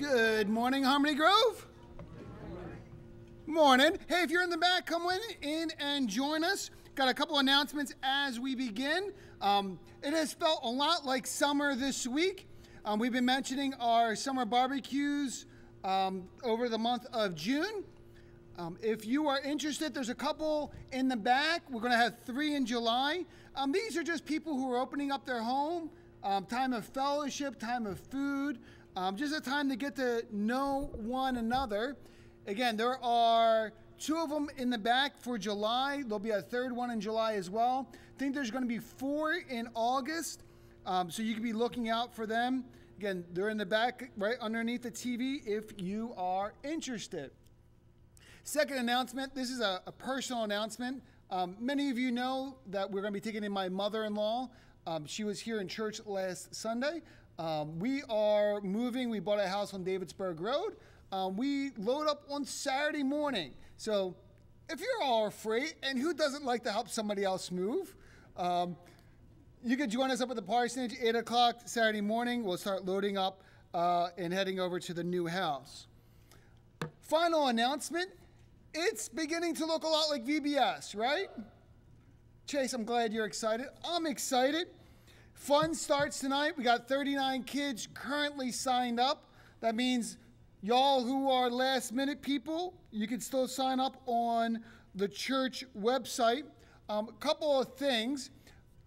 Good morning, Harmony Grove. Morning. Hey, if you're in the back, come in, in and join us. Got a couple announcements as we begin. Um, it has felt a lot like summer this week. Um, we've been mentioning our summer barbecues um, over the month of June. Um, if you are interested, there's a couple in the back. We're going to have three in July. Um, these are just people who are opening up their home, um, time of fellowship, time of food, um, just a time to get to know one another. Again, there are two of them in the back for July. There'll be a third one in July as well. I think there's going to be four in August, um, so you can be looking out for them. Again, they're in the back right underneath the TV if you are interested. Second announcement this is a, a personal announcement. Um, many of you know that we're going to be taking in my mother in law. Um, she was here in church last Sunday. Um, we are moving. We bought a house on Davidsburg Road. Um, we load up on Saturday morning. So if you're all afraid, and who doesn't like to help somebody else move? Um, you can join us up at the parsonage, 8 o'clock Saturday morning. We'll start loading up uh, and heading over to the new house. Final announcement it's beginning to look a lot like VBS, right? Chase, I'm glad you're excited. I'm excited. Fun starts tonight. We got 39 kids currently signed up. That means y'all who are last minute people, you can still sign up on the church website. Um, a couple of things.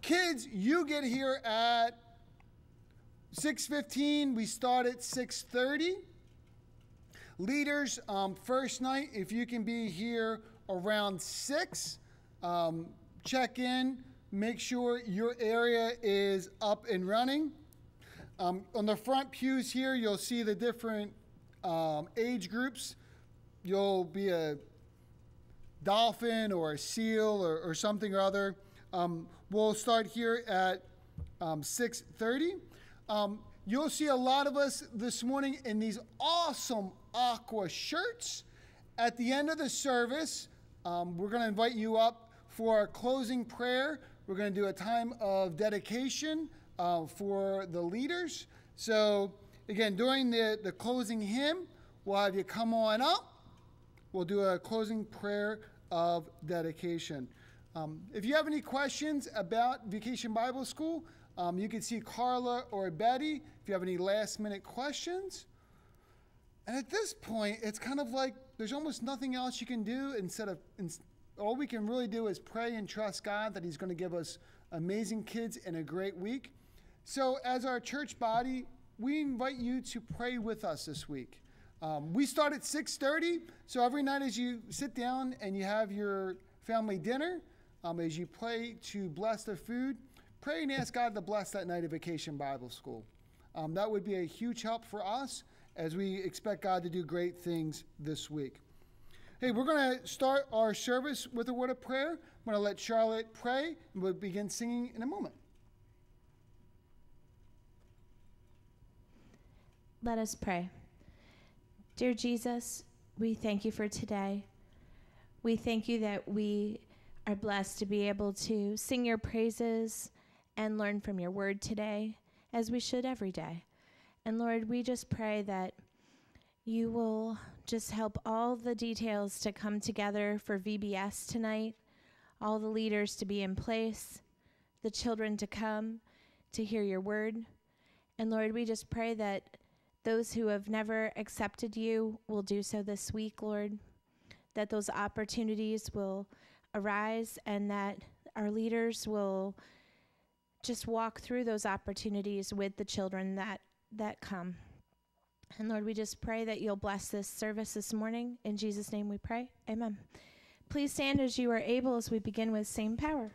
Kids, you get here at 6:15. We start at 6:30. Leaders, um, first night, if you can be here around 6, um, check in, make sure your area is up and running. Um, on the front pews here, you'll see the different um, age groups. You'll be a dolphin or a seal or, or something or other. Um, we'll start here at um, 6.30. Um, you'll see a lot of us this morning in these awesome aqua shirts. At the end of the service, um, we're going to invite you up for our closing prayer. We're going to do a time of dedication uh, for the leaders. So, again, during the, the closing hymn, we'll have you come on up. We'll do a closing prayer of dedication. Um, if you have any questions about Vacation Bible School, um, you can see Carla or Betty if you have any last minute questions. And at this point, it's kind of like there's almost nothing else you can do instead of all we can really do is pray and trust God that He's going to give us amazing kids and a great week. So, as our church body, we invite you to pray with us this week. Um, we start at 6:30, so every night as you sit down and you have your family dinner, um, as you pray to bless the food, pray and ask God to bless that night of Vacation Bible School. Um, that would be a huge help for us as we expect God to do great things this week. Hey, we're going to start our service with a word of prayer. I'm going to let Charlotte pray, and we'll begin singing in a moment. Let us pray. Dear Jesus, we thank you for today. We thank you that we are blessed to be able to sing your praises and learn from your word today, as we should every day. And Lord, we just pray that you will just help all the details to come together for VBS tonight, all the leaders to be in place, the children to come to hear your word. And Lord, we just pray that those who have never accepted you will do so this week, Lord, that those opportunities will arise and that our leaders will just walk through those opportunities with the children that that come. And Lord, we just pray that you'll bless this service this morning. In Jesus' name we pray. Amen. Please stand as you are able as we begin with Same Power.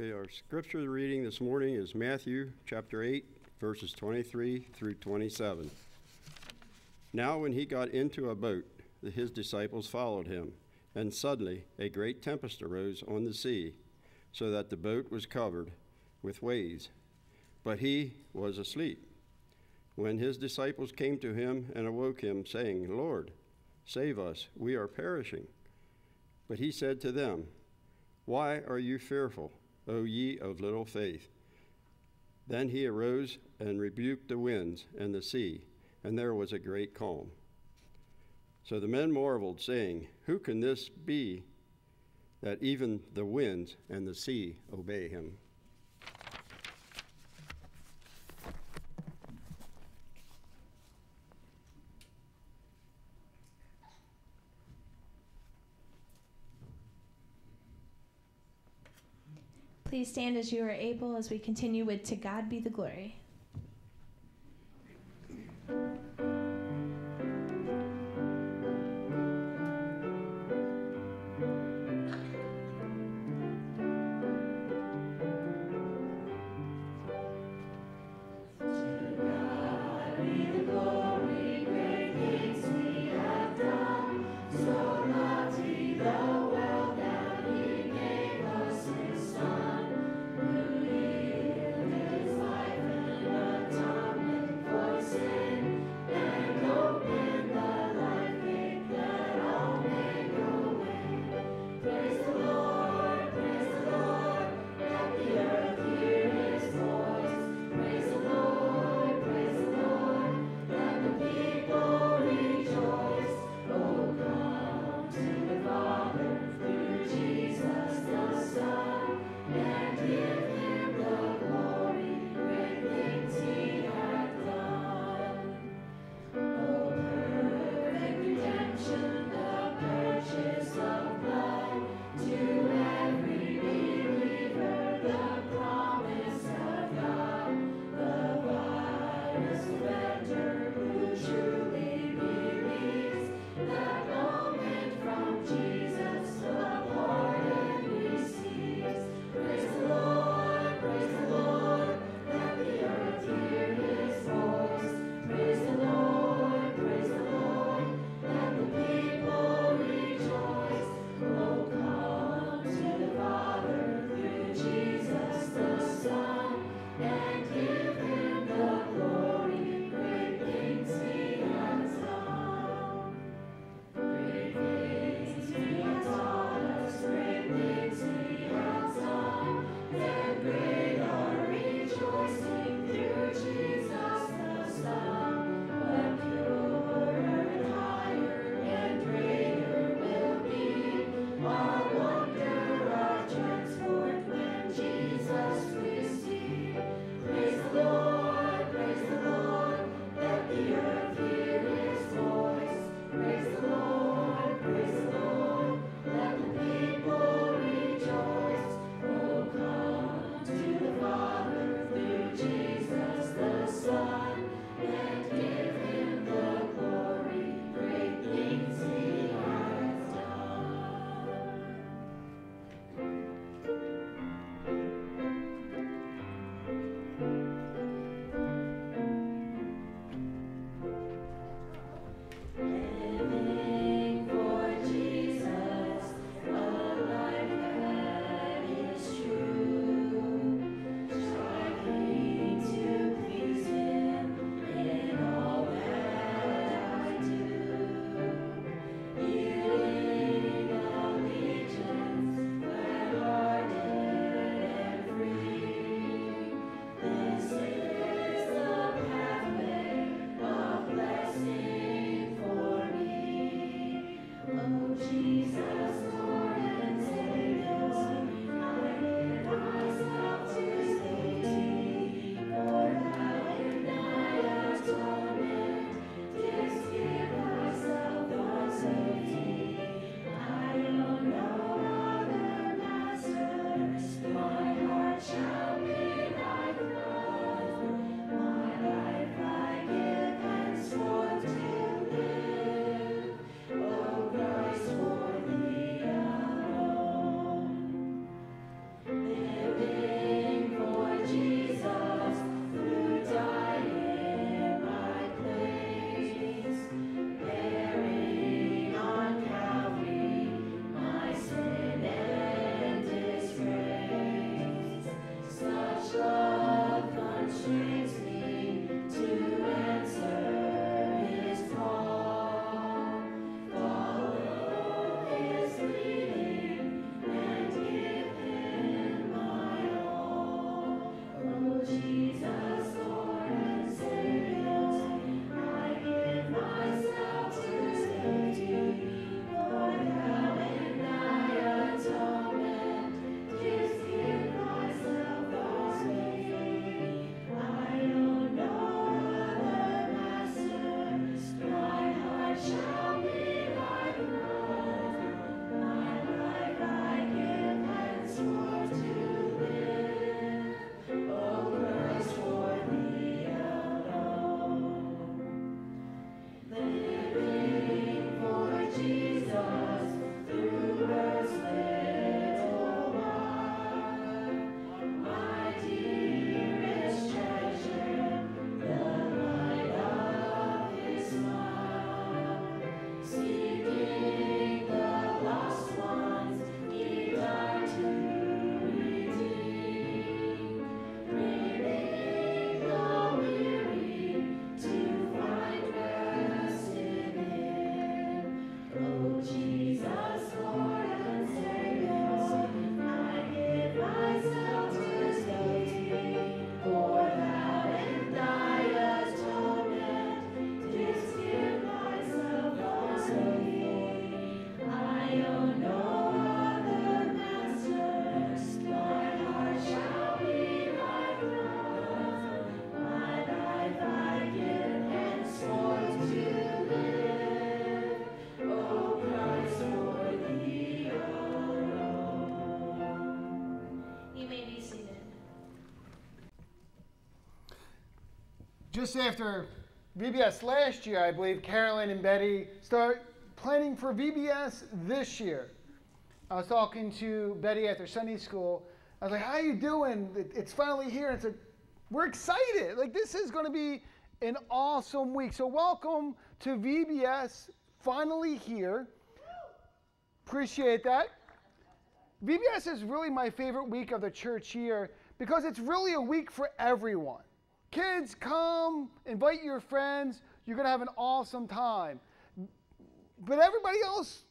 Okay, our scripture reading this morning is Matthew chapter 8, verses 23 through 27. Now, when he got into a boat, his disciples followed him, and suddenly a great tempest arose on the sea, so that the boat was covered with waves. But he was asleep. When his disciples came to him and awoke him, saying, Lord, save us, we are perishing. But he said to them, Why are you fearful? O ye of little faith. Then he arose and rebuked the winds and the sea, and there was a great calm. So the men marveled, saying, Who can this be that even the winds and the sea obey him? Please stand as you are able as we continue with To God Be the Glory. Just after VBS last year, I believe Carolyn and Betty start planning for VBS this year. I was talking to Betty after Sunday school. I was like, "How are you doing? It's finally here." It's like, we're excited. Like this is going to be an awesome week. So welcome to VBS. Finally here. Appreciate that. VBS is really my favorite week of the church year because it's really a week for everyone. Kids, come, invite your friends. You're going to have an awesome time. But everybody else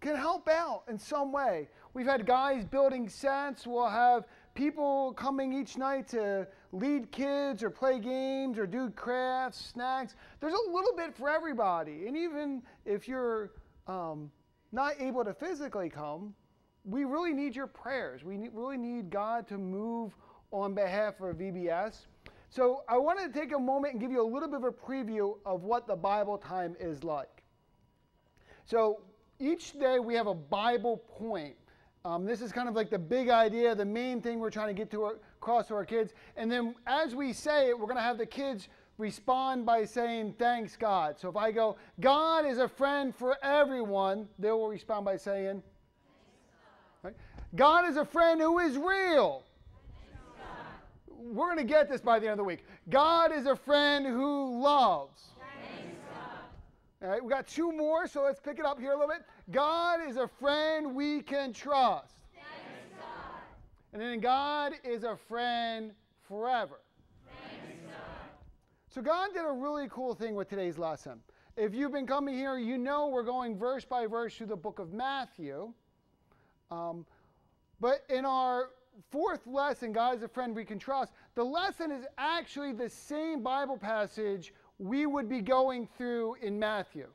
can help out in some way. We've had guys building sets. We'll have people coming each night to lead kids or play games or do crafts, snacks. There's a little bit for everybody. And even if you're um, not able to physically come, we really need your prayers. We really need God to move on behalf of VBS. So I wanted to take a moment and give you a little bit of a preview of what the Bible time is like. So each day we have a Bible point. Um, this is kind of like the big idea, the main thing we're trying to get to our, across to our kids. And then as we say it, we're going to have the kids respond by saying, Thanks, God. So if I go, God is a friend for everyone, they will respond by saying, right? God is a friend who is real we're going to get this by the end of the week. God is a friend who loves. All right, we got two more, so let's pick it up here a little bit. God is a friend we can trust. And then God is a friend forever. So God did a really cool thing with today's lesson. If you've been coming here, you know we're going verse by verse through the book of Matthew. Um, but in our fourth lesson, God is a friend we can trust, the lesson is actually the same Bible passage we would be going through in Matthew.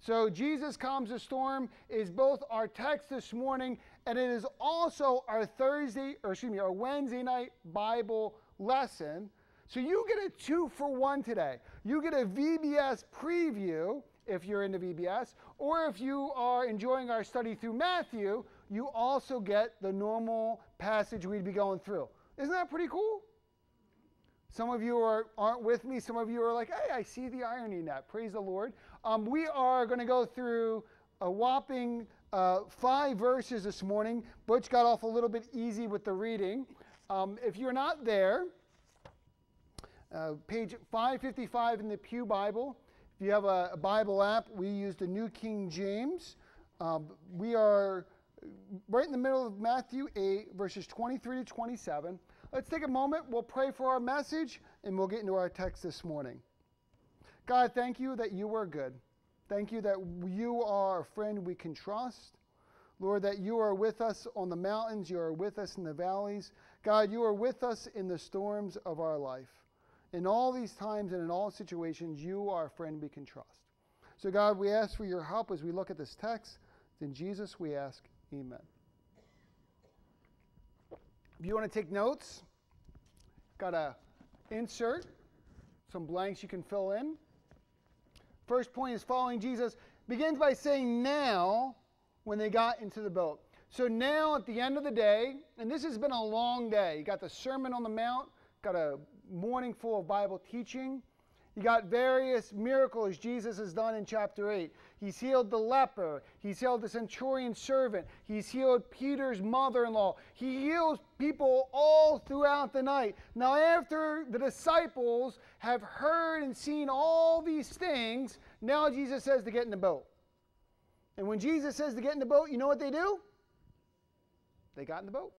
So, Jesus calms the storm is both our text this morning, and it is also our Thursday, or excuse me, our Wednesday night Bible lesson. So, you get a two for one today. You get a VBS preview if you're into VBS, or if you are enjoying our study through Matthew, you also get the normal passage we'd be going through. Isn't that pretty cool? Some of you are, aren't with me. Some of you are like, hey, I see the irony in that. Praise the Lord. Um, we are going to go through a whopping uh, five verses this morning. Butch got off a little bit easy with the reading. Um, if you're not there, uh, page 555 in the Pew Bible. If you have a, a Bible app, we use the New King James. Um, we are right in the middle of Matthew 8, verses 23 to 27. Let's take a moment. We'll pray for our message and we'll get into our text this morning. God, thank you that you are good. Thank you that you are a friend we can trust. Lord, that you are with us on the mountains, you are with us in the valleys. God, you are with us in the storms of our life. In all these times and in all situations, you are a friend we can trust. So, God, we ask for your help as we look at this text. In Jesus, we ask, Amen. If you want to take notes, got a insert, some blanks you can fill in. First point is following Jesus begins by saying now when they got into the boat. So now at the end of the day, and this has been a long day. You got the Sermon on the Mount, got a morning full of Bible teaching. You got various miracles Jesus has done in chapter 8. He's healed the leper. He's healed the centurion servant. He's healed Peter's mother in law. He heals people all throughout the night. Now, after the disciples have heard and seen all these things, now Jesus says to get in the boat. And when Jesus says to get in the boat, you know what they do? They got in the boat.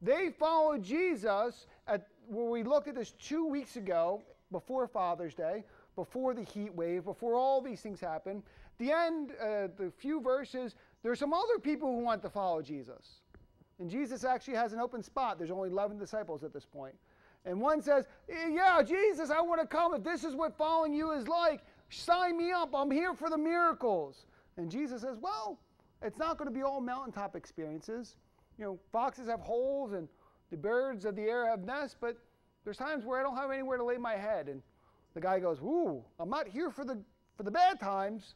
They followed Jesus at where we looked at this two weeks ago before Father's Day, before the heat wave, before all these things happen. The end, uh, the few verses, there's some other people who want to follow Jesus. And Jesus actually has an open spot. There's only 11 disciples at this point. And one says, Yeah, Jesus, I want to come. If this is what following you is like, sign me up. I'm here for the miracles. And Jesus says, Well, it's not going to be all mountaintop experiences. You know, foxes have holes and the birds of the air have nests, but there's times where I don't have anywhere to lay my head. And the guy goes, Ooh, I'm not here for the, for the bad times.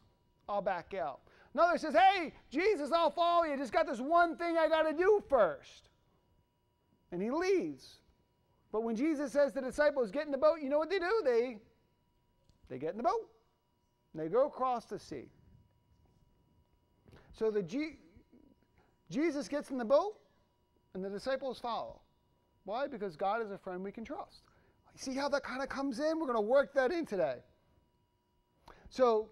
I'll back out. Another says, Hey, Jesus, I'll follow you. Just got this one thing I got to do first. And he leaves. But when Jesus says to the disciples, get in the boat, you know what they do? They, they get in the boat. And they go across the sea. So the G, Jesus gets in the boat, and the disciples follow. Why? Because God is a friend we can trust. See how that kind of comes in? We're going to work that in today. So,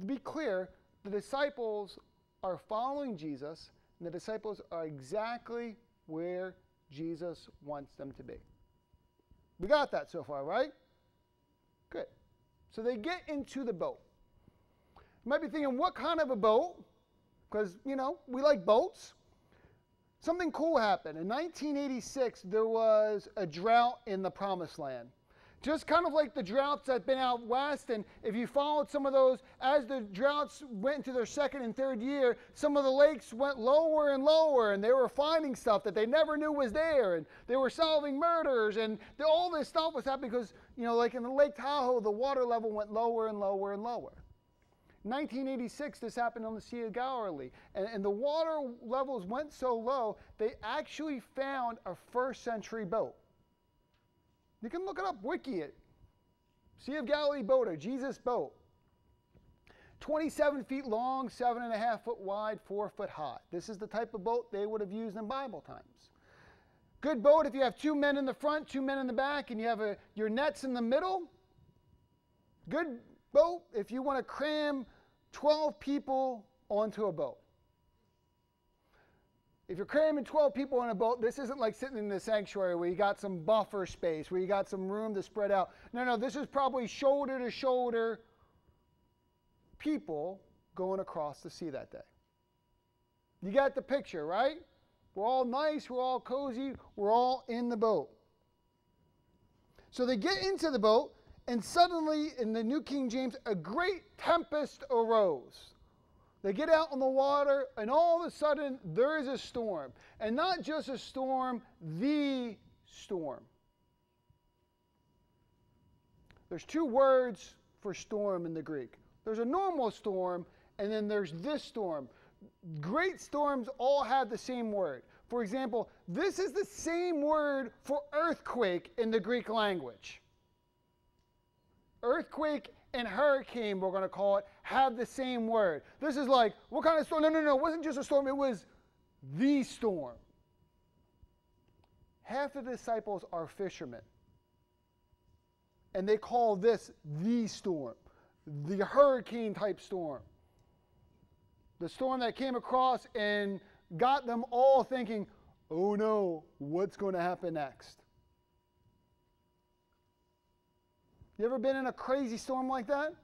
to be clear, the disciples are following Jesus, and the disciples are exactly where Jesus wants them to be. We got that so far, right? Good. So they get into the boat. You might be thinking, what kind of a boat? Because, you know, we like boats. Something cool happened. In 1986, there was a drought in the promised land. Just kind of like the droughts that have been out west, and if you followed some of those, as the droughts went into their second and third year, some of the lakes went lower and lower, and they were finding stuff that they never knew was there, and they were solving murders, and all this stuff was happening because, you know, like in the Lake Tahoe, the water level went lower and lower and lower. 1986, this happened on the Sea of Galilee, and, and the water levels went so low, they actually found a first century boat. You can look it up, wiki it. Sea of Galilee boat or Jesus boat. 27 feet long, seven and a half foot wide, four foot high. This is the type of boat they would have used in Bible times. Good boat if you have two men in the front, two men in the back, and you have a, your nets in the middle. Good boat if you want to cram 12 people onto a boat. If you're cramming 12 people on a boat, this isn't like sitting in the sanctuary where you got some buffer space, where you got some room to spread out. No, no, this is probably shoulder to shoulder people going across the sea that day. You got the picture, right? We're all nice, we're all cozy, we're all in the boat. So they get into the boat, and suddenly, in the New King James, a great tempest arose. They get out on the water, and all of a sudden, there is a storm. And not just a storm, the storm. There's two words for storm in the Greek there's a normal storm, and then there's this storm. Great storms all have the same word. For example, this is the same word for earthquake in the Greek language. Earthquake and hurricane, we're going to call it, have the same word. This is like, what kind of storm? No, no, no, it wasn't just a storm, it was the storm. Half the disciples are fishermen. And they call this the storm, the hurricane type storm. The storm that came across and got them all thinking, oh no, what's going to happen next? You ever been in a crazy storm like that?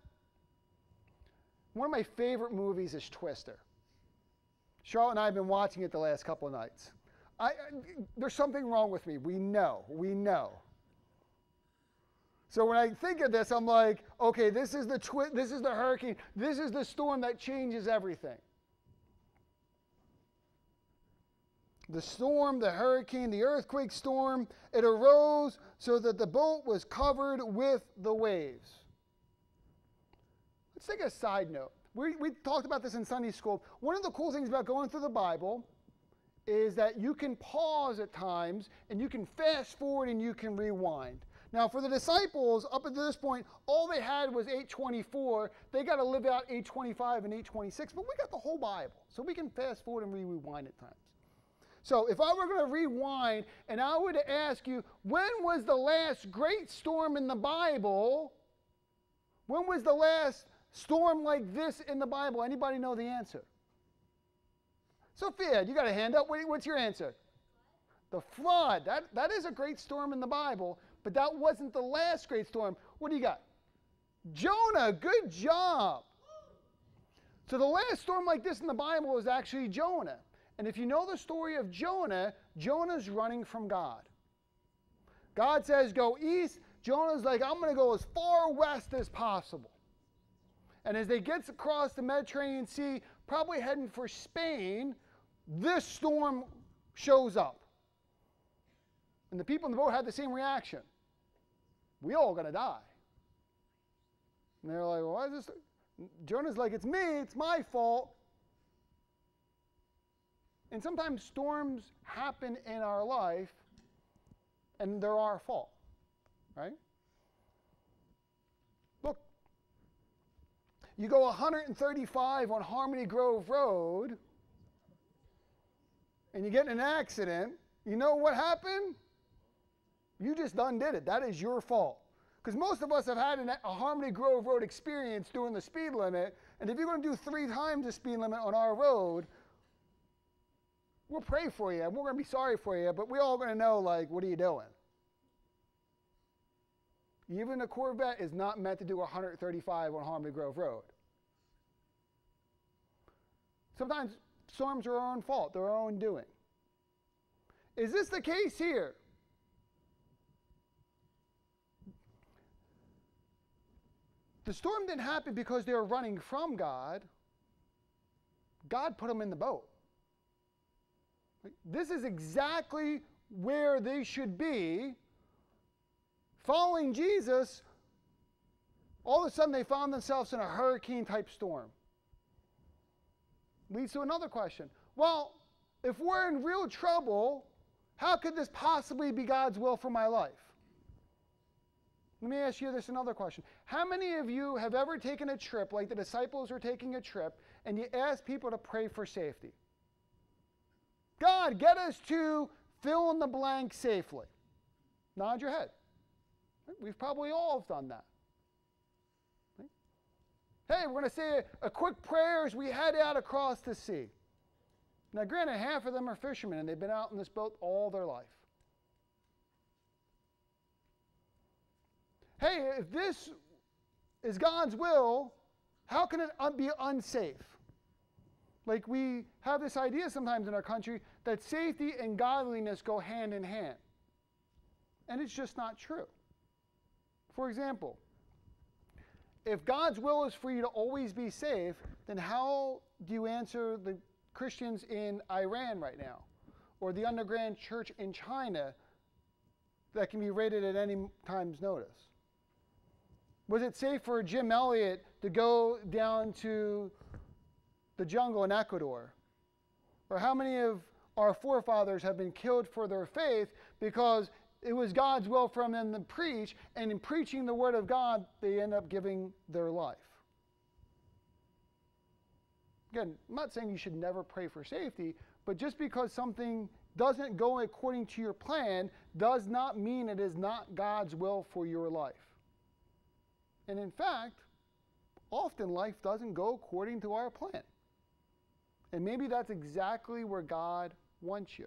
One of my favorite movies is Twister. Charlotte and I have been watching it the last couple of nights. I, there's something wrong with me. We know. We know. So when I think of this, I'm like, okay, this is the twi- this is the hurricane. This is the storm that changes everything. The storm, the hurricane, the earthquake storm, it arose so that the boat was covered with the waves. Let's take a side note. We, we talked about this in Sunday school. One of the cool things about going through the Bible is that you can pause at times and you can fast forward and you can rewind. Now, for the disciples, up until this point, all they had was 824. They got to live out 825 and 826, but we got the whole Bible. So we can fast forward and rewind at times. So if I were going to rewind and I were to ask you, when was the last great storm in the Bible? When was the last storm like this in the Bible? Anybody know the answer? Sophia, you got a hand up. What's your answer? The flood. That, that is a great storm in the Bible, but that wasn't the last great storm. What do you got? Jonah, good job. So the last storm like this in the Bible was actually Jonah. And if you know the story of Jonah, Jonah's running from God. God says, Go east. Jonah's like, I'm going to go as far west as possible. And as they get across the Mediterranean Sea, probably heading for Spain, this storm shows up. And the people in the boat had the same reaction. We all going to die. And they're like, well, why is this? Jonah's like, it's me, it's my fault. And sometimes storms happen in our life, and they're our fault, right? Look, you go 135 on Harmony Grove Road and you get in an accident, you know what happened? You just undid it. That is your fault. Because most of us have had an, a Harmony Grove Road experience doing the speed limit, and if you're going to do three times the speed limit on our road, we'll pray for you. And we're going to be sorry for you, but we're all going to know, like, what are you doing? Even a Corvette is not meant to do 135 on Harmony Grove Road. Sometimes storms are our own fault, they're our own doing. Is this the case here? The storm didn't happen because they were running from God. God put them in the boat. This is exactly where they should be. Following Jesus, all of a sudden they found themselves in a hurricane type storm. Leads to another question. Well, if we're in real trouble, how could this possibly be God's will for my life? Let me ask you this another question. How many of you have ever taken a trip, like the disciples were taking a trip, and you ask people to pray for safety? God, get us to fill in the blank safely. Nod your head. We've probably all done that. Hey, we're going to say a, a quick prayer as we head out across the sea. Now, granted, half of them are fishermen and they've been out in this boat all their life. Hey, if this is God's will, how can it be unsafe? Like we have this idea sometimes in our country that safety and godliness go hand in hand. And it's just not true. For example, if God's will is for you to always be safe, then how do you answer the Christians in Iran right now? Or the underground church in China that can be raided at any time's notice? Was it safe for Jim Elliot to go down to the jungle in Ecuador? Or how many of our forefathers have been killed for their faith because it was God's will for them to preach, and in preaching the word of God, they end up giving their life. Again, I'm not saying you should never pray for safety, but just because something doesn't go according to your plan does not mean it is not God's will for your life. And in fact, often life doesn't go according to our plan. And maybe that's exactly where God wants you.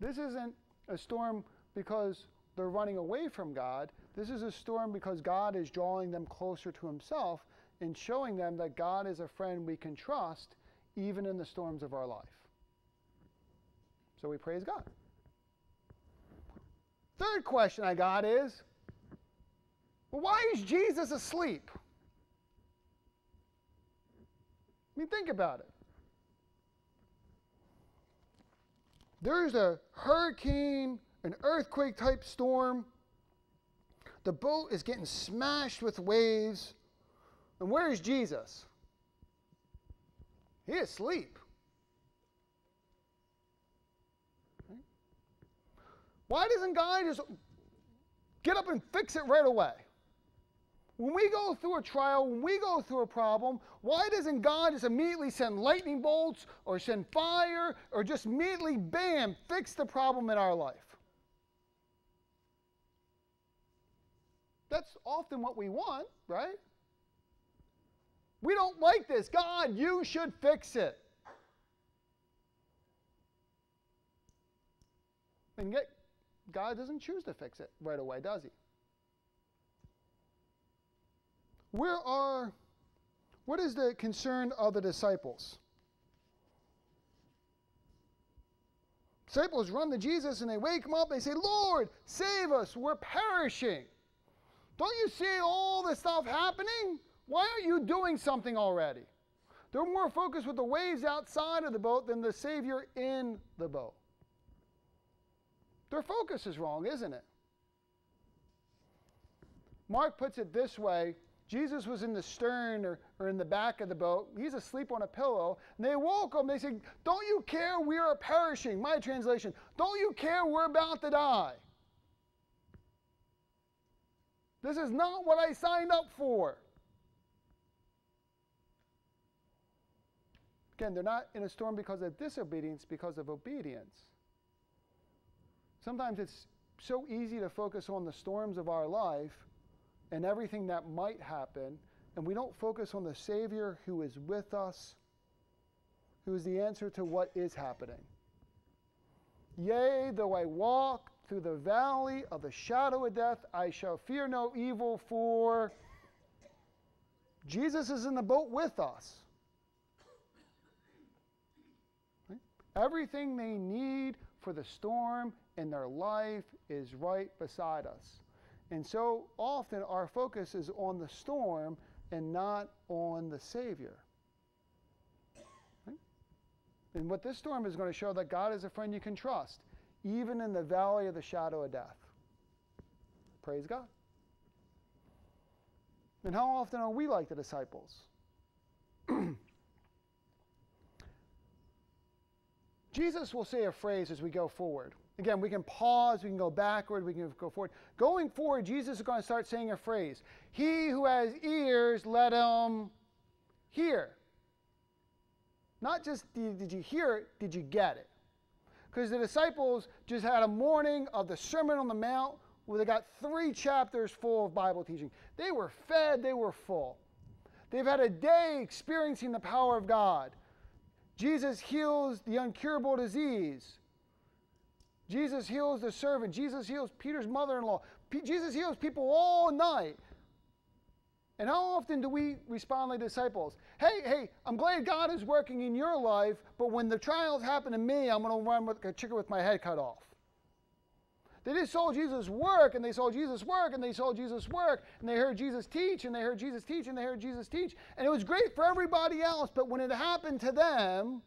This isn't a storm because they're running away from God. This is a storm because God is drawing them closer to Himself and showing them that God is a friend we can trust even in the storms of our life. So we praise God. Third question I got is well, why is Jesus asleep? I mean, think about it. There's a hurricane, an earthquake type storm. The boat is getting smashed with waves. And where is Jesus? He is asleep. Why doesn't God just get up and fix it right away? When we go through a trial, when we go through a problem, why doesn't God just immediately send lightning bolts or send fire or just immediately, bam, fix the problem in our life? That's often what we want, right? We don't like this. God, you should fix it. And yet, God doesn't choose to fix it right away, does he? Where are, what is the concern of the disciples? Disciples run to Jesus and they wake him up. They say, Lord, save us. We're perishing. Don't you see all this stuff happening? Why aren't you doing something already? They're more focused with the waves outside of the boat than the Savior in the boat. Their focus is wrong, isn't it? Mark puts it this way Jesus was in the stern or, or in the back of the boat. He's asleep on a pillow. And they woke him. They said, Don't you care we are perishing? My translation, Don't you care we're about to die? This is not what I signed up for. Again, they're not in a storm because of disobedience, because of obedience. Sometimes it's so easy to focus on the storms of our life and everything that might happen, and we don't focus on the Savior who is with us, who is the answer to what is happening. Yea, though I walk through the valley of the shadow of death, I shall fear no evil, for Jesus is in the boat with us. Everything they need for the storm in their life is right beside us. And so often our focus is on the storm and not on the Savior. Right? And what this storm is going to show that God is a friend you can trust, even in the valley of the shadow of death. Praise God. And how often are we like the disciples? Jesus will say a phrase as we go forward. Again, we can pause, we can go backward, we can go forward. Going forward, Jesus is going to start saying a phrase He who has ears, let him hear. Not just did, you hear it, did you get it? Because the disciples just had a morning of the Sermon on the Mount where they got three chapters full of Bible teaching. They were fed, they were full. They've had a day experiencing the power of God. Jesus heals the incurable disease. Jesus heals the servant. Jesus heals Peter's mother in law. P- Jesus heals people all night. And how often do we respond like disciples? Hey, hey, I'm glad God is working in your life, but when the trials happen to me, I'm going to run with a chicken with my head cut off. They just saw Jesus work, and they saw Jesus work, and they saw Jesus work, and they heard Jesus teach, and they heard Jesus teach, and they heard Jesus teach. And it was great for everybody else, but when it happened to them,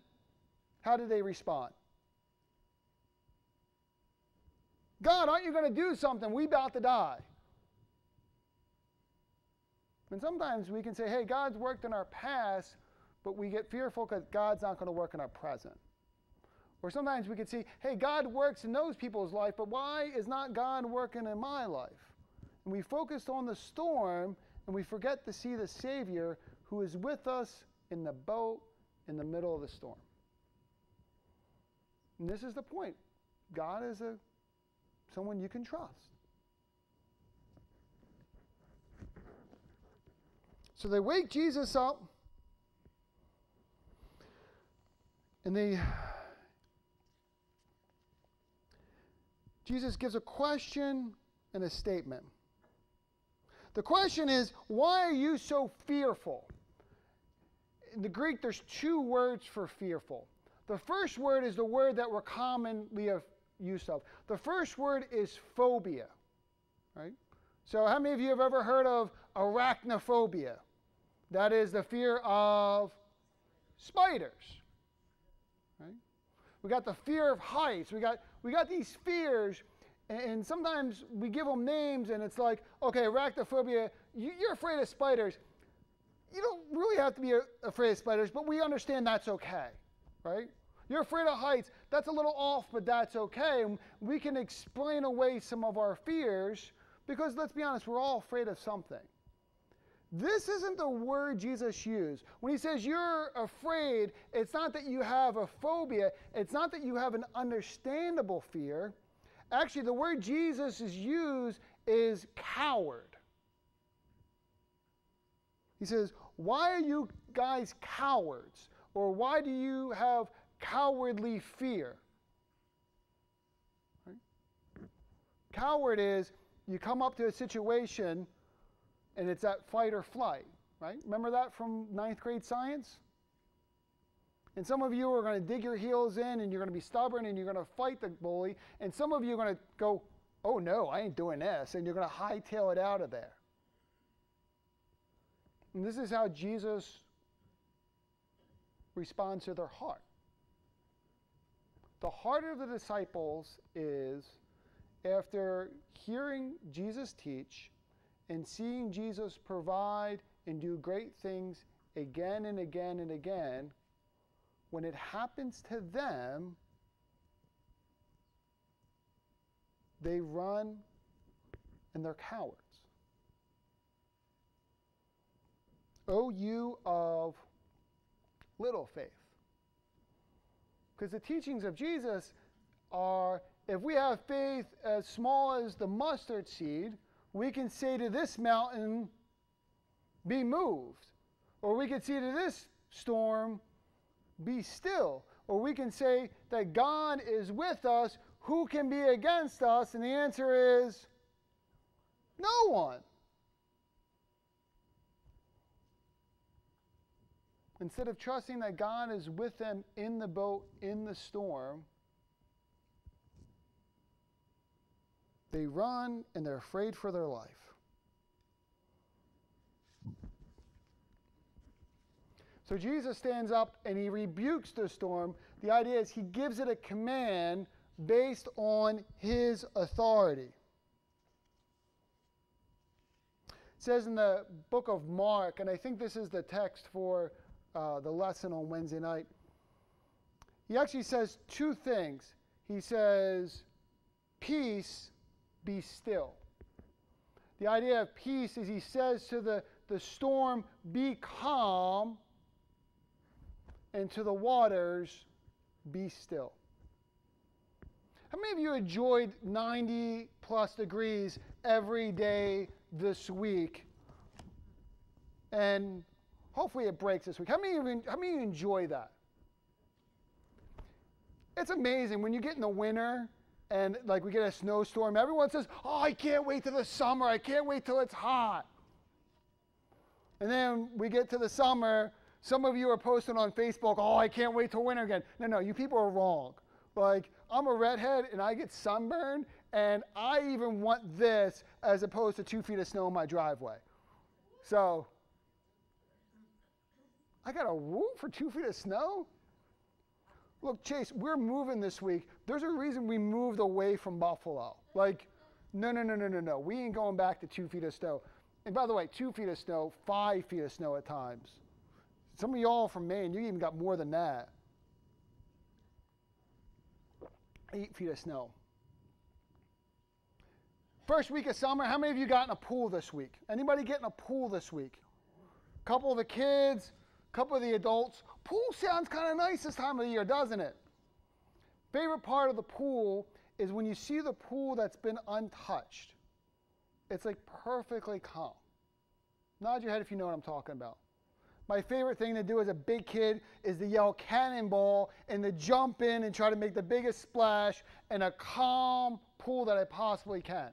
how did they respond? God, aren't you going to do something? We about to die. And sometimes we can say, hey, God's worked in our past, but we get fearful because God's not going to work in our present. Or sometimes we can see, hey, God works in those people's life, but why is not God working in my life? And we focused on the storm and we forget to see the Savior who is with us in the boat in the middle of the storm. And this is the point. God is a someone you can trust. So they wake Jesus up and they Jesus gives a question and a statement. The question is, why are you so fearful? In the Greek, there's two words for fearful. The first word is the word that we're commonly use of. The first word is phobia, right? So, how many of you have ever heard of arachnophobia? That is the fear of spiders, right? We got the fear of heights. We got we got these fears, and sometimes we give them names, and it's like, okay, arachnophobia. You're afraid of spiders. You don't really have to be uh, afraid of spiders, but we understand that's okay, right? You're afraid of heights. That's a little off, but that's okay. We can explain away some of our fears because let's be honest, we're all afraid of something. This isn't the word Jesus used. When he says you're afraid, it's not that you have a phobia, it's not that you have an understandable fear. Actually, the word Jesus is used is coward. He says, Why are you guys cowards? Or why do you have cowardly fear. Right? Coward is you come up to a situation and it's that fight or flight, right? Remember that from ninth grade science? And some of you are going to dig your heels in and you're going to be stubborn and you're going to fight the bully. And some of you are going to go, oh no, I ain't doing this. And you're going to hightail it out of there. And this is how Jesus responds to their heart. The heart of the disciples is after hearing Jesus teach and seeing Jesus provide and do great things again and again and again, when it happens to them, they run and they're cowards. O you of little faith. Because the teachings of Jesus are if we have faith as small as the mustard seed, we can say to this mountain, be moved. Or we can say to this storm, be still. Or we can say that God is with us, who can be against us? And the answer is no one. Instead of trusting that God is with them in the boat, in the storm, they run and they're afraid for their life. So Jesus stands up and he rebukes the storm. The idea is he gives it a command based on his authority. It says in the book of Mark, and I think this is the text for uh, the lesson on Wednesday night, he actually says two things. He says, Peace, be still. The idea of peace is he says to the, the storm, Be calm, and to the waters, Be still. How many of you enjoyed 90 plus degrees every day this week? And hopefully it breaks this week. How many of you, how many of you enjoy that? It's amazing when you get in the winter and like we get a snowstorm, everyone says, Oh, I can't wait till the summer. I can't wait till it's hot. And then we get to the summer. Some of you are posting on Facebook, Oh, I can't wait till winter again. No, no, you people are wrong. Like, I'm a redhead and I get sunburned, and I even want this as opposed to two feet of snow in my driveway. So, I got a rule for two feet of snow? Look, Chase, we're moving this week. There's a reason we moved away from Buffalo. Like, no, no, no, no, no, no. We ain't going back to two feet of snow. And by the way, two feet of snow, five feet of snow at times. Some of y'all from Maine, you even got more than that. Eight feet of snow. First week of summer, how many of you got in a pool this week? Anybody get in a pool this week? Couple of the kids, couple of the adults. Pool sounds kind of nice this time of the year, doesn't it? Favorite part of the pool is when you see the pool that's been untouched. It's like perfectly calm. Nod your head if you know what I'm talking about. My favorite thing to do as a big kid is to yell cannonball and to jump in and try to make the biggest splash in a calm pool that I possibly can.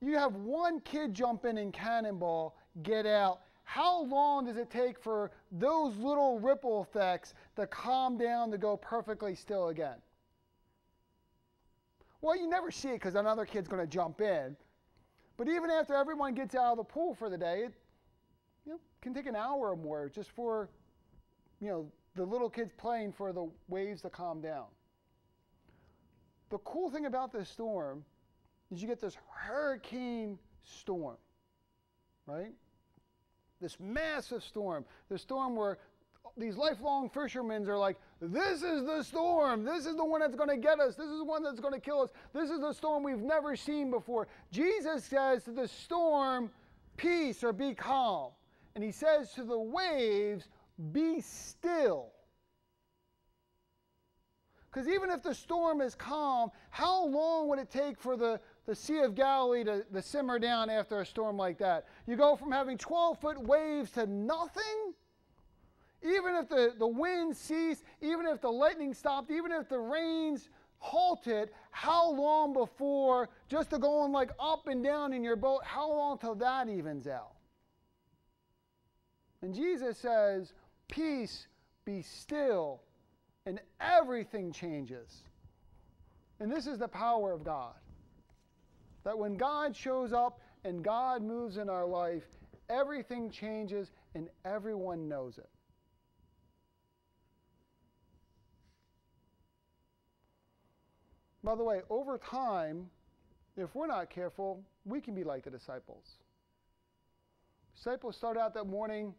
You have one kid jump in and cannonball, get out. How long does it take for those little ripple effects to calm down to go perfectly still again? Well, you never see it because another kid's going to jump in. But even after everyone gets out of the pool for the day, it you know, can take an hour or more just for, you know, the little kids playing for the waves to calm down. The cool thing about this storm is you get this hurricane storm, right? This massive storm. The storm where these lifelong fishermen are like, this is the storm. This is the one that's going to get us. This is the one that's going to kill us. This is the storm we've never seen before. Jesus says to the storm, peace or be calm. And he says to the waves, be still. Because even if the storm is calm, how long would it take for the, the Sea of Galilee to, to simmer down after a storm like that? You go from having 12 foot waves to nothing? Even if the, the wind ceased, even if the lightning stopped, even if the rains halted, how long before just to going like up and down in your boat, how long till that evens out? And Jesus says, Peace, be still, and everything changes. And this is the power of God. That when God shows up and God moves in our life, everything changes and everyone knows it. By the way, over time, if we're not careful, we can be like the disciples. Disciples started out that morning,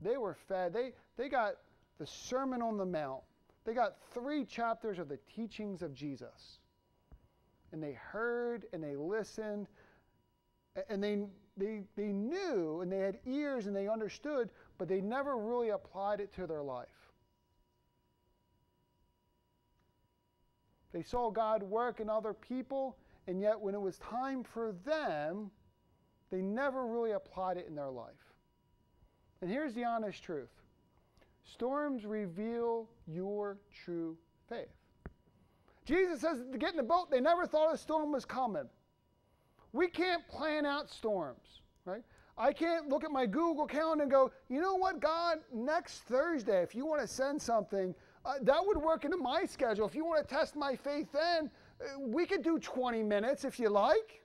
they were fed. They, they got the Sermon on the Mount. They got three chapters of the teachings of Jesus. And they heard and they listened and they, they, they knew and they had ears and they understood, but they never really applied it to their life. They saw God work in other people, and yet when it was time for them, they never really applied it in their life. And here's the honest truth storms reveal your true faith. Jesus says to get in the boat, they never thought a storm was coming. We can't plan out storms, right? I can't look at my Google calendar and go, you know what, God, next Thursday, if you want to send something, uh, that would work into my schedule. If you want to test my faith then, uh, we could do 20 minutes if you like.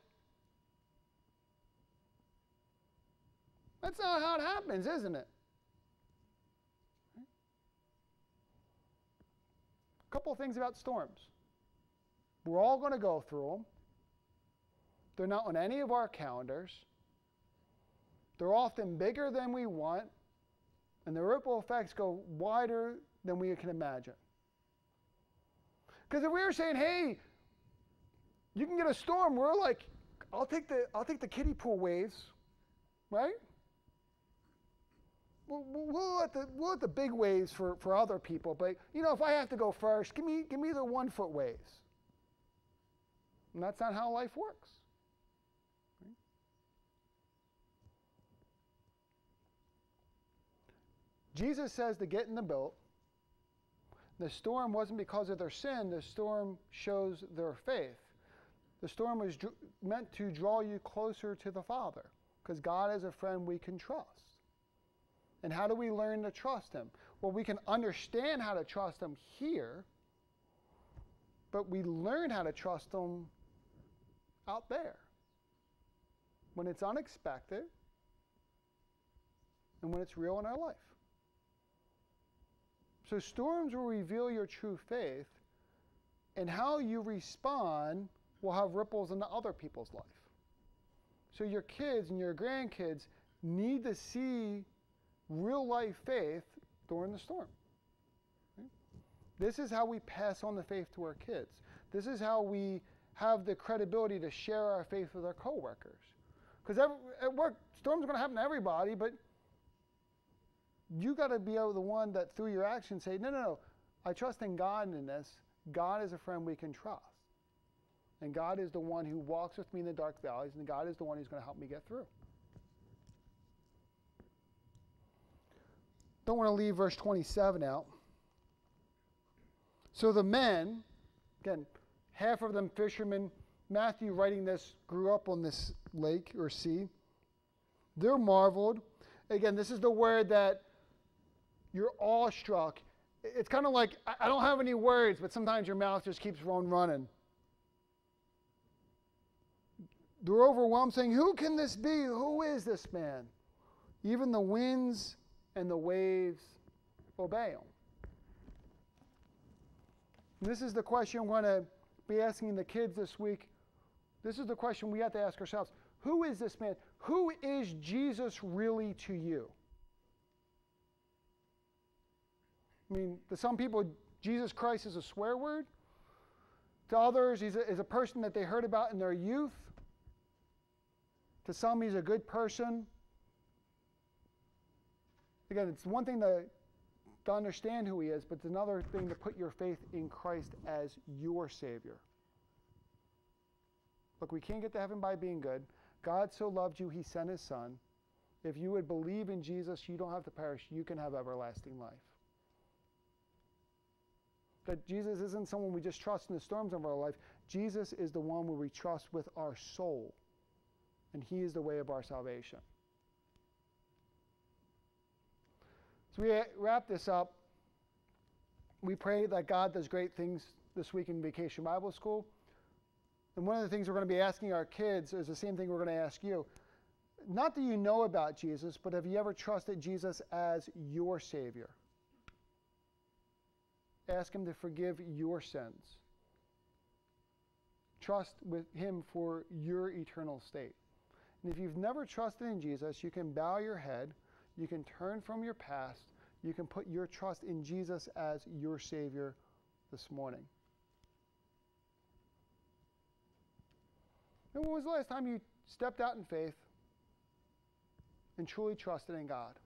That's not how it happens, isn't it? A couple of things about storms. We're all going to go through them. They're not on any of our calendars. They're often bigger than we want, and the ripple effects go wider than we can imagine. Because if we were saying, hey, you can get a storm, we're like, I'll take the, I'll take the kiddie pool waves, right? We'll, we'll, let the, we'll let the big waves for, for other people, but you know, if I have to go first, give me, give me the one foot waves. And that's not how life works. Jesus says to get in the boat. The storm wasn't because of their sin, the storm shows their faith. The storm was meant to draw you closer to the Father because God is a friend we can trust. And how do we learn to trust Him? Well, we can understand how to trust Him here, but we learn how to trust Him out there when it's unexpected and when it's real in our life. So, storms will reveal your true faith, and how you respond will have ripples into other people's life. So, your kids and your grandkids need to see real life faith during the storm. This is how we pass on the faith to our kids. This is how we have the credibility to share our faith with our coworkers. Because at work, storms are going to happen to everybody, but you got to be able the one that through your actions say, no, no, no, I trust in God in this. God is a friend we can trust. And God is the one who walks with me in the dark valleys, and God is the one who's going to help me get through. Don't want to leave verse 27 out. So the men, again, half of them fishermen, Matthew writing this grew up on this lake or sea. They're marveled. Again, this is the word that you're awestruck. It's kind of like, I don't have any words, but sometimes your mouth just keeps on running. They're overwhelmed, saying, Who can this be? Who is this man? Even the winds and the waves obey him. And this is the question I'm going to be asking the kids this week. This is the question we have to ask ourselves Who is this man? Who is Jesus really to you? I mean, to some people, Jesus Christ is a swear word. To others, he's a, is a person that they heard about in their youth. To some, he's a good person. Again, it's one thing to, to understand who he is, but it's another thing to put your faith in Christ as your Savior. Look, we can't get to heaven by being good. God so loved you, he sent his Son. If you would believe in Jesus, you don't have to perish. You can have everlasting life. That Jesus isn't someone we just trust in the storms of our life. Jesus is the one where we trust with our soul, and He is the way of our salvation. We wrap this up. We pray that God does great things this week in Vacation Bible School. And one of the things we're going to be asking our kids is the same thing we're going to ask you. Not that you know about Jesus, but have you ever trusted Jesus as your Savior? Ask Him to forgive your sins. trust with Him for your eternal state. And if you've never trusted in Jesus, you can bow your head, you can turn from your past, you can put your trust in Jesus as your Savior this morning. And when was the last time you stepped out in faith and truly trusted in God?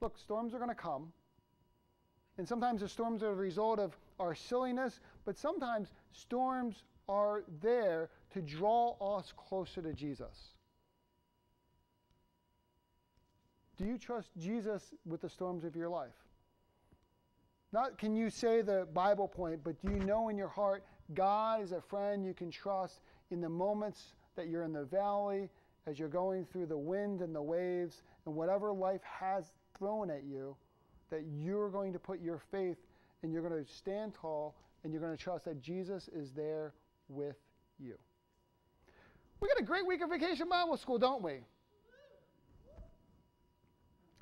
Look, storms are going to come. And sometimes the storms are the result of our silliness, but sometimes storms are there to draw us closer to Jesus. Do you trust Jesus with the storms of your life? Not can you say the Bible point, but do you know in your heart God is a friend you can trust in the moments that you're in the valley, as you're going through the wind and the waves, and whatever life has thrown at you, that you're going to put your faith and you're going to stand tall and you're going to trust that Jesus is there with you. We got a great week of vacation Bible school, don't we?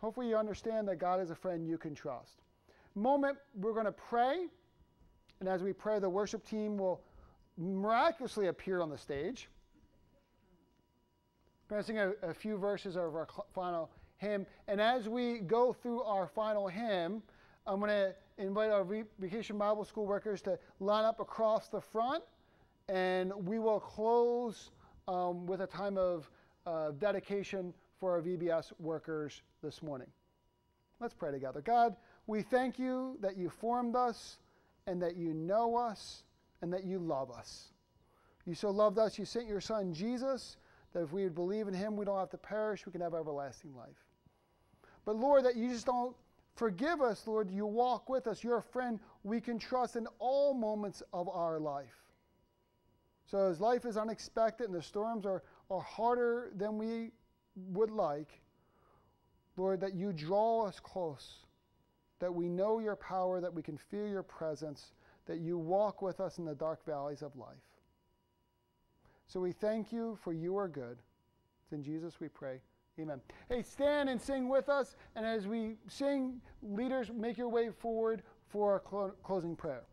Hopefully, you understand that God is a friend you can trust. Moment, we're going to pray. And as we pray, the worship team will miraculously appear on the stage. We're going to sing a, a few verses of our final hymn. And as we go through our final hymn, I'm going to invite our Vacation Bible School workers to line up across the front. And we will close um, with a time of uh, dedication for our VBS workers this morning. Let's pray together. God, we thank you that you formed us and that you know us and that you love us. You so loved us, you sent your son Jesus, that if we would believe in him, we don't have to perish, we can have everlasting life. But Lord, that you just don't forgive us, Lord. You walk with us. You're a friend we can trust in all moments of our life. So as life is unexpected and the storms are, are harder than we would like, Lord, that you draw us close, that we know your power, that we can feel your presence, that you walk with us in the dark valleys of life. So we thank you for you are good. It's in Jesus we pray. Amen. Hey, stand and sing with us. And as we sing, leaders, make your way forward for our clo- closing prayer.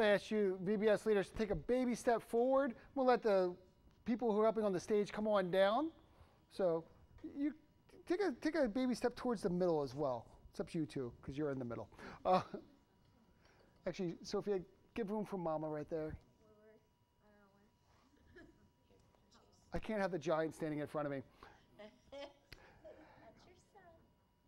Going to ask you, VBS leaders, to take a baby step forward. We'll let the people who are up on the stage come on down. So you take a, take a baby step towards the middle as well. It's up to you too, because you're in the middle. Uh, actually, Sophia, give room for Mama right there. I can't have the giant standing in front of me.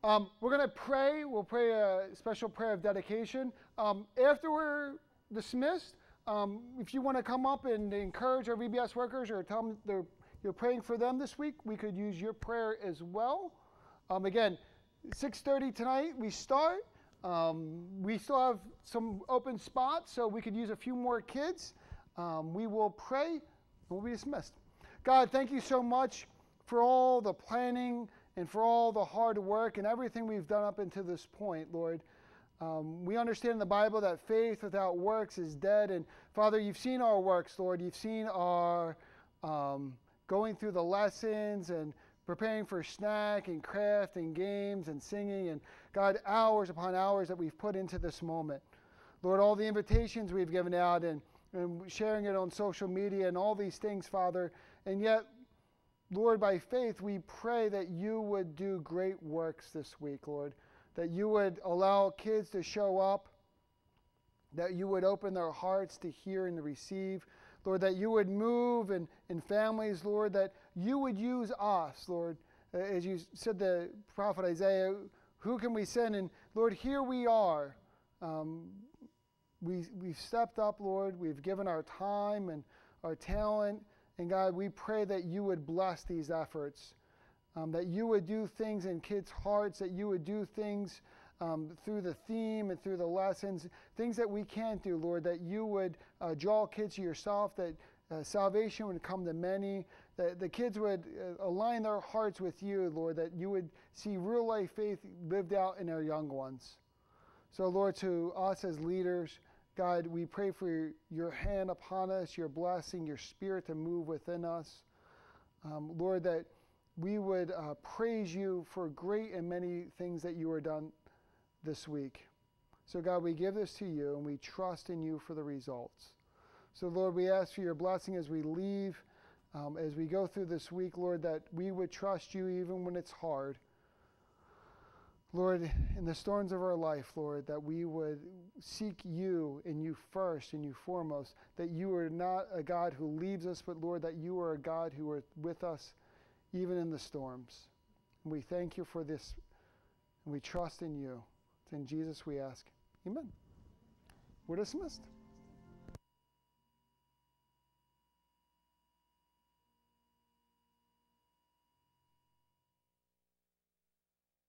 Um, we're going to pray. We'll pray a special prayer of dedication. Um, after we're dismissed, um, if you want to come up and encourage our VBS workers or tell them you're praying for them this week, we could use your prayer as well. Um, again, 6.30 tonight we start. Um, we still have some open spots, so we could use a few more kids. Um, we will pray we'll be dismissed. God, thank you so much for all the planning and for all the hard work and everything we've done up until this point, Lord. Um, we understand in the Bible that faith without works is dead. And Father, you've seen our works, Lord. You've seen our um, going through the lessons and preparing for snack and craft and games and singing. And God, hours upon hours that we've put into this moment. Lord, all the invitations we've given out and, and sharing it on social media and all these things, Father. And yet, Lord, by faith, we pray that you would do great works this week, Lord. That you would allow kids to show up, that you would open their hearts to hear and to receive. Lord, that you would move in, in families, Lord, that you would use us, Lord. As you said, the prophet Isaiah, who can we send? And Lord, here we are. Um, we, we've stepped up, Lord. We've given our time and our talent and God, we pray that you would bless these efforts, um, that you would do things in kids' hearts, that you would do things um, through the theme and through the lessons, things that we can't do, Lord, that you would uh, draw kids to yourself, that uh, salvation would come to many, that the kids would uh, align their hearts with you, Lord, that you would see real life faith lived out in our young ones. So, Lord, to us as leaders, God, we pray for your hand upon us, your blessing, your spirit to move within us. Um, Lord, that we would uh, praise you for great and many things that you are done this week. So, God, we give this to you and we trust in you for the results. So, Lord, we ask for your blessing as we leave, um, as we go through this week, Lord, that we would trust you even when it's hard. Lord, in the storms of our life, Lord, that we would seek you and you first and you foremost, that you are not a God who leaves us, but Lord, that you are a God who are with us even in the storms. We thank you for this, and we trust in you. It's in Jesus we ask. Amen. We're dismissed.